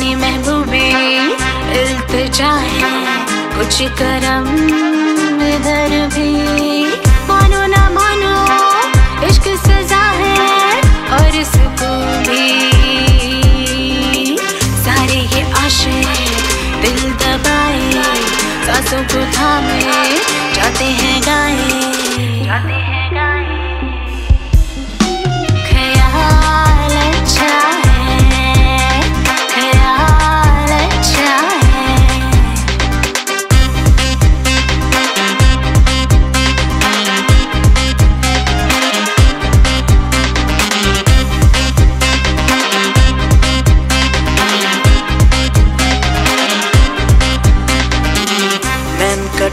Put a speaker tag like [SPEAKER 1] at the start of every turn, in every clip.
[SPEAKER 1] जानी महबूबे इल्तजा है कुछ करम इधर भी।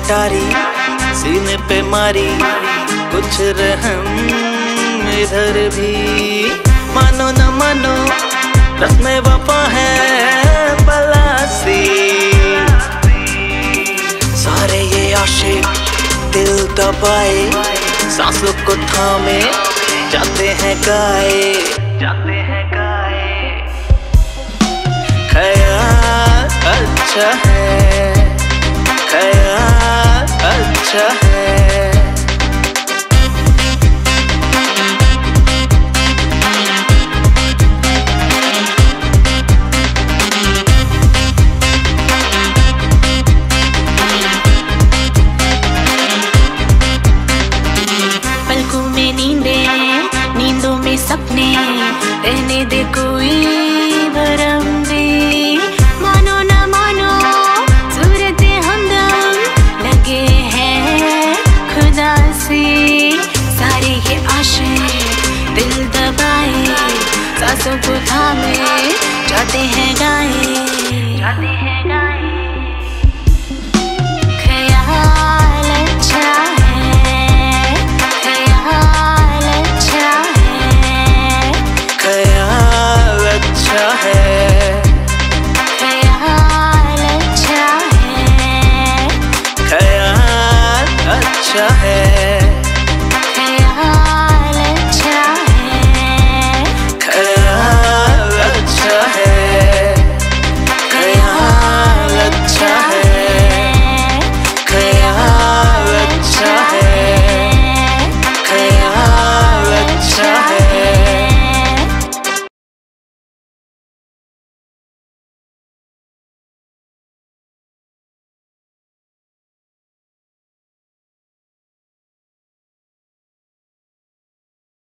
[SPEAKER 2] कटारी सीने पे मारी, कुछ रहम इधर भी। मानो न मानो रस्म वफा है बलासी सारे ये आशिक दिल दबाए, सांसों को थामे, जाते हैं गाए, जाते हैं गाए। ख्याल अच्छा है। है
[SPEAKER 1] पलकों में नींदे नींदों में सपने रहने दे कोई। सांसों को थामे जाते हैं गाए। जाते हैं अच्छा है। है। अच्छा है। अच्छा है। अच्छा है।